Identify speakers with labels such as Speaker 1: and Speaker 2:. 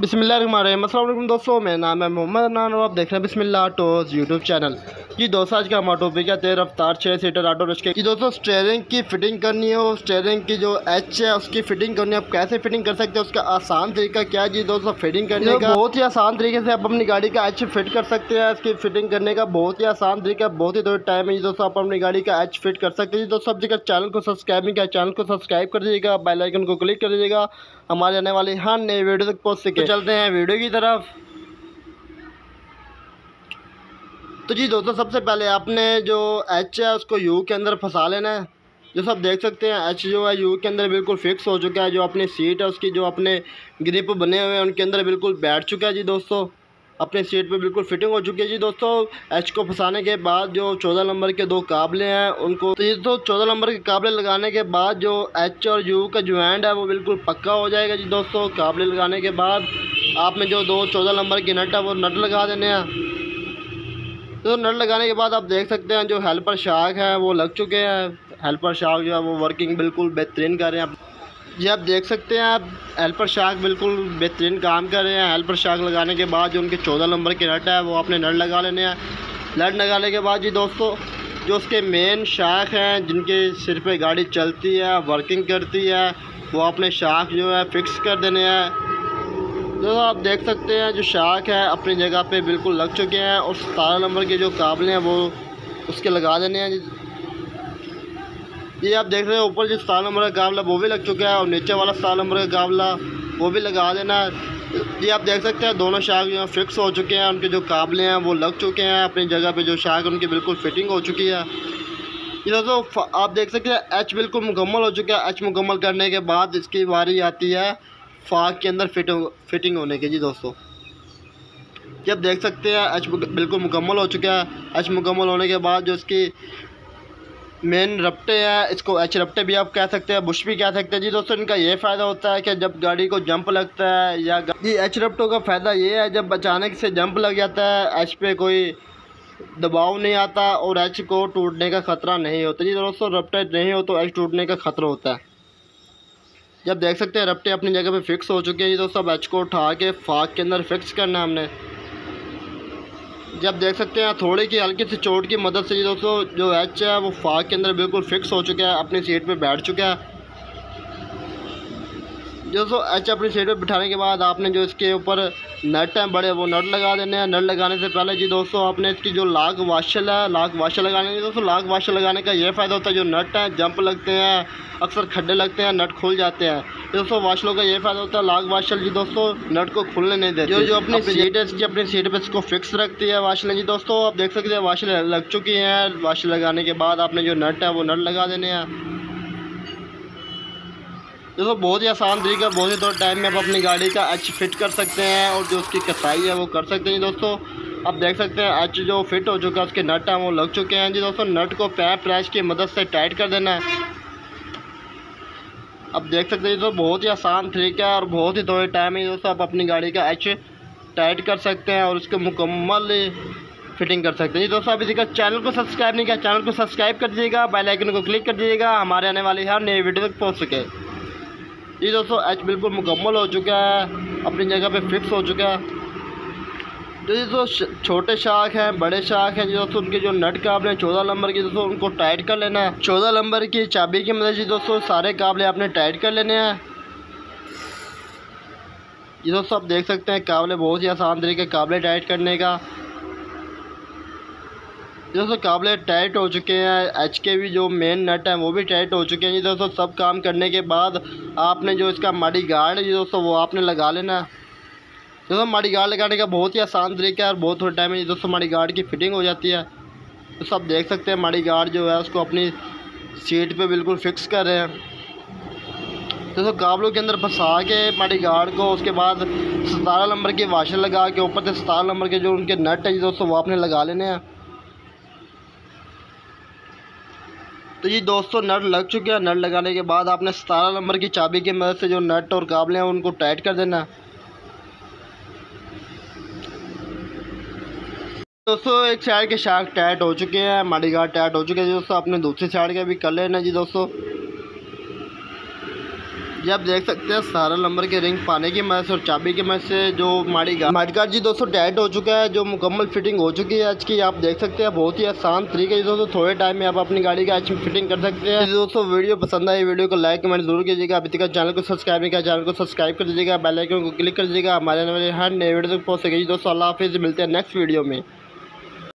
Speaker 1: बिसमिल्लाम दोस्तों मेरा नाम है मोहम्मद अनान और आप देख रहे हैं बिस्मिल्लाह टोज यूट्यूब चैनल। जी दोस्तों आज का हमारा टॉपिक है तेज रफ्तार छः सीटर ऑटो रिक्शा की। दोस्तों स्टेयरिंग की फिटिंग करनी है और स्टेयरिंग की जो एच है उसकी फिटिंग करनी है। आप कैसे फिटिंग कर सकते हैं उसका आसान तरीका क्या है? जी दोस्तों फिटिंग करने का बहुत ही आसान तरीके से आप अपनी गाड़ी का एच फिट कर सकते हैं। इसकी फिटिंग करने का बहुत ही आसान तरीका बहुत ही थोड़ा टाइम है। जी दोस्तों आप अपनी गाड़ी का एच फिट कर सकते हैं। जी दोस्तों सब जगह चैनल को सब्सक्राइब नहीं किया चैनल को सब्सक्राइब कर दीजिएगा। बेलाइकन को क्लिक कर दीजिएगा। हमारे आने वाली हर नई वीडियो तक पहुँच सके। तो चलते हैं वीडियो की तरफ़। तो जी दोस्तों, सबसे पहले आपने जो एच है, उसको यू के अंदर फंसा लेना है। जो सब देख सकते हैं एच जो है यू के अंदर बिल्कुल फिक्स हो चुका है। जो अपनी सीट है, उसकी जो अपने ग्रिप बने हुए हैं, उनके अंदर बिल्कुल बैठ चुका है जी दोस्तों। अपने सीट पे बिल्कुल फिटिंग हो चुकी है जी दोस्तों। एच को फंसाने के बाद जो चौदह नंबर के दो काबले हैं, उनको तो ये तो चौदह नंबर के काबले लगाने के बाद जो एच और यू का जो एंड है, वो बिल्कुल पक्का हो जाएगा जी दोस्तों। काबले लगाने के बाद आपने जो दो चौदह नंबर की नट है, वो नट लगा देने हैं। तो नट लगाने के बाद आप देख सकते हैं जो हेल्पर शाक है, वो लग चुके हैं। हेल्पर शाक जो है, वो वर्किंग बिल्कुल बेहतरीन कर रहे हैं। जी, आप देख सकते हैं, आप हेल्पर शाक बिल्कुल बेहतरीन काम कर रहे हैं। हेल्पर शाक लगाने के बाद जो उनके चौदह नंबर के नट है, वो आपने नट लगा लेने हैं। नट लगाने के बाद जी दोस्तों, जो उसके मेन शाख हैं, जिनके सिर पे गाड़ी चलती है वर्किंग करती है, वो अपने शाख जो है फिक्स कर देने हैं। तो आप देख सकते हैं, जो शाख है, अपनी जगह पे बिल्कुल लग चुके हैं और सतारह नंबर के जो काबले हैं, वो उसके लगा देने हैं। ये आप देख रहे हैं, ऊपर जो सतारह नंबर का काबला वो भी लग चुका है, और नीचे वाला सतारह नंबर का काबला वो भी लगा देना ये आप देख सकते हैं, दोनों शाख जो फिक्स हो चुके हैं, उनके जो काबले हैं, वो लग चुके हैं, अपनी जगह पे जो शाख उनकी बिल्कुल फिटिंग हो चुकी है। ये दोस्तों आप देख सकते हैं एच बिल्कुल मुकम्मल हो चुका है। एच मुकम्मल करने के बाद इसकी बारी आती है फाक के अंदर फिट फिटिंग होने की, जी दोस्तों। जब देख सकते हैं एच बिल्कुल मुकम्मल हो चुका है। एच मुकम्मल होने के बाद जो इसकी मेन रपटे हैं, इसको एच रपटे भी आप कह सकते हैं बुश भी कह सकते हैं। जी दोस्तों, इनका ये फ़ायदा होता है कि जब गाड़ी को जंप लगता है या जी एच रपटों का फ़ायदा ये है, जब अचानक से जंप लग जाता है एच पे कोई दबाव नहीं आता और एच को टूटने का ख़तरा नहीं होता। जी दोस्तों, रपटे नहीं हो तो एच टूटने का ख़तरा होता है। जब देख सकते हैं, रपटे अपनी जगह पे फिक्स हो चुके हैं। जी दोस्तों, अब एच को उठा के फाक के अंदर फिक्स करना है हमने। जब देख सकते हैं, थोड़ी की हल्की सी चोट की मदद से ये दोस्तों, जो एच है वो फाग के अंदर बिल्कुल फिक्स हो चुका है, अपनी सीट पर बैठ चुका है। दोस्तों एच अपनी सीट पर बिठाने के बाद आपने जो इसके ऊपर नट हैं बड़े वो नट लगा देने हैं। नट लगाने से पहले जी दोस्तों आपने इसकी जो लाग वाशल है लाग वाशल लगाने की दोस्तों लाग वाशल लगाने का ये फ़ायदा होता है जो नट हैं जंप लगते हैं अक्सर खड्डे लगते हैं नट खुल जाते हैं। दोस्तों वाशलों का ये फ़ायदा होता है लाग वाशल जी दोस्तों नट को खुलने नहीं देते। जो जो अपनी सीट है इसकी अपनी सीट पर इसको फिक्स रखती है वाशलें जी दोस्तों आप देख सकते हैं वाशलें लग चुकी हैं। वाशल लगाने के बाद आपने जो नट है वो नट लगा देने हैं। दोस्तों बहुत ही आसान तरीका, बहुत ही थोड़ा टाइम में आप अपनी गाड़ी का एच फिट कर सकते हैं और जो उसकी कसाई है वो कर सकते हैं दोस्तों। आप देख सकते हैं एच जो फिट हो चुका है, उसके नट हैं, वो लग चुके हैं जी दोस्तों। नट को पैर प्रेस की मदद से टाइट कर देना है। अब देख सकते हैं दोस्तों, बहुत ही आसान तरीका है और बहुत ही थोड़े टाइम में दोस्तों आप अपनी गाड़ी का एच टाइट कर सकते हैं और उसको मुकम्मल फिटिंग कर सकते हैं। जी दोस्तों अभी देखा चैनल को सब्सक्राइब नहीं किया चैनल को सब्सक्राइब कर दीजिएगा बेल आइकन को क्लिक कर दीजिएगा। हमारे आने वाली हर नई वीडियो तक पहुँच सके। जी दोस्तों एच बिल्कुल मुकम्मल हो चुका है, अपनी जगह पे फिक्स हो चुका है। जो जी दोस्तों छोटे शाख हैं, बड़े शाख हैं दोस्तों, उनके जो नट काबले हैं, चौदह नंबर की, दोस्तों, उनको टाइट कर लेना है। चौदह नंबर की चाबी की मदद से, दोस्तों, सारे काबले आपने टाइट कर लेने हैं। ये दोस्तों, आप देख सकते हैं, काबले बहुत ही आसान तरीके, काबले टाइट करने का। दोस्तों काबले टाइट हो चुके हैं एच के भी जो मेन नट हैं, वो भी टाइट हो चुके हैं। जी दोस्तों, सब काम करने के बाद आपने जो इसका माड़ी गार्ड है जी दोस्तों, वो आपने लगा लेना। है दोस्तों, माड़ी गार्ड लगाने का बहुत ही आसान तरीका है और बहुत थोड़े टाइम में दोस्तों, माड़ी गार्ड की फिटिंग हो जाती है। तो सब देख सकते हैं, माड़ी गार्ड जो है, उसको अपनी सीट पर बिल्कुल फिक्स कर रहे हैं। दोस्तों, काबलों के अंदर फंसा के माड़ी गार्ड को, उसके बाद सतारह नंबर की वाशर लगा के, ऊपर से सतारह नंबर के जो उनके नट है दोस्तों, वो आपने लगा लेने हैं। तो ये दोस्तों नट लग चुके हैं। नट लगाने के बाद आपने सतारह नंबर की चाबी की मदद से जो नट और काबले हैं, उनको टाइट कर देना। दोस्तों, एक साइड के शार्क टाइट हो चुके हैं, माड़ी गार्ड टाइट हो चुके हैं। दोस्तों अपने दूसरी साइड के भी कर लेना जी दोस्तों जी, आप देख सकते हैं सारा नंबर के रिंग पाने की मदद और चाबी की मदद से जो माड़ी माड़ी जी दोस्तों टाइट हो चुका है, जो मुकम्मल फिटिंग हो चुकी है आज की, आप देख सकते हैं, बहुत ही आसान तरीके से दोस्तों, थोड़े टाइम में आप अपनी गाड़ी का आज फिटिंग कर सकते हैं। दोस्तों, वीडियो पसंद आई वीडियो को लाइक कमेंट ज़रूर कीजिएगा अभी तक चैनल को सब्सक्राइब नहीं किया चैनल को सब्सक्राइब कर दीजिएगा बेलाइकन को क्लिक कर दीजिएगा, हमारे हर नए वीडियो तक पहुँच सकेगी दोस्तों, अल्लाह हाफिज़, मिलते हैं नेक्स्ट वीडियो में।